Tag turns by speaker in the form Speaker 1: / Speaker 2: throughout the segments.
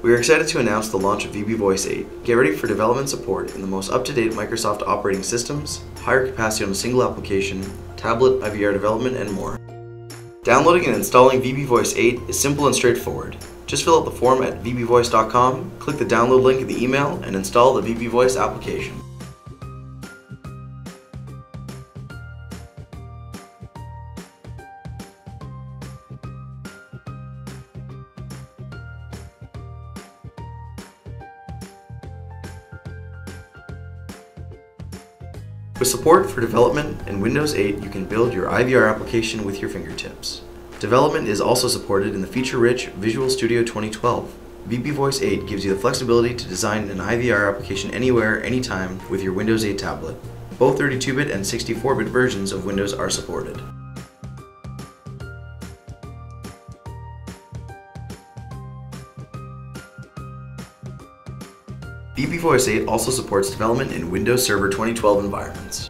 Speaker 1: We are excited to announce the launch of VBVoice 8. Get ready for development support in the most up-to-date Microsoft operating systems, higher capacity on a single application, tablet, IVR development, and more. Downloading and installing VBVoice 8 is simple and straightforward. Just fill out the form at vbvoice.com, click the download link in the email, and install the VBVoice application. With support for development in Windows 8, you can build your IVR application with your fingertips. Development is also supported in the feature-rich Visual Studio 2012. VBVoice 8 gives you the flexibility to design an IVR application anywhere, anytime with your Windows 8 tablet. Both 32-bit and 64-bit versions of Windows are supported. VBVoice 8 also supports development in Windows Server 2012 environments.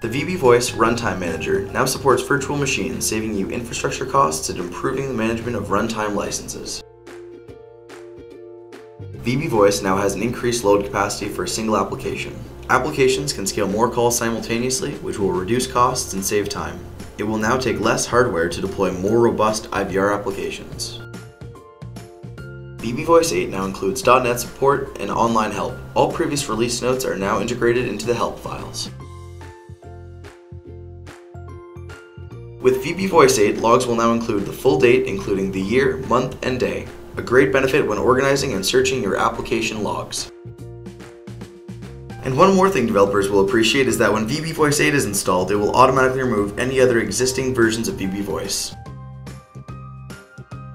Speaker 1: The VBVoice Runtime Manager now supports virtual machines, saving you infrastructure costs and improving the management of runtime licenses. VBVoice now has an increased load capacity for a single application. Applications can scale more calls simultaneously, which will reduce costs and save time. It will now take less hardware to deploy more robust IVR applications. VBVoice 8 now includes .NET support and online help. All previous release notes are now integrated into the help files. With VBVoice 8, logs will now include the full date including the year, month, and day, a great benefit when organizing and searching your application logs. And one more thing developers will appreciate is that when VBVoice 8 is installed, it will automatically remove any other existing versions of VBVoice.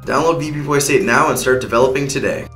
Speaker 1: Download VBVoice 8 now and start developing today.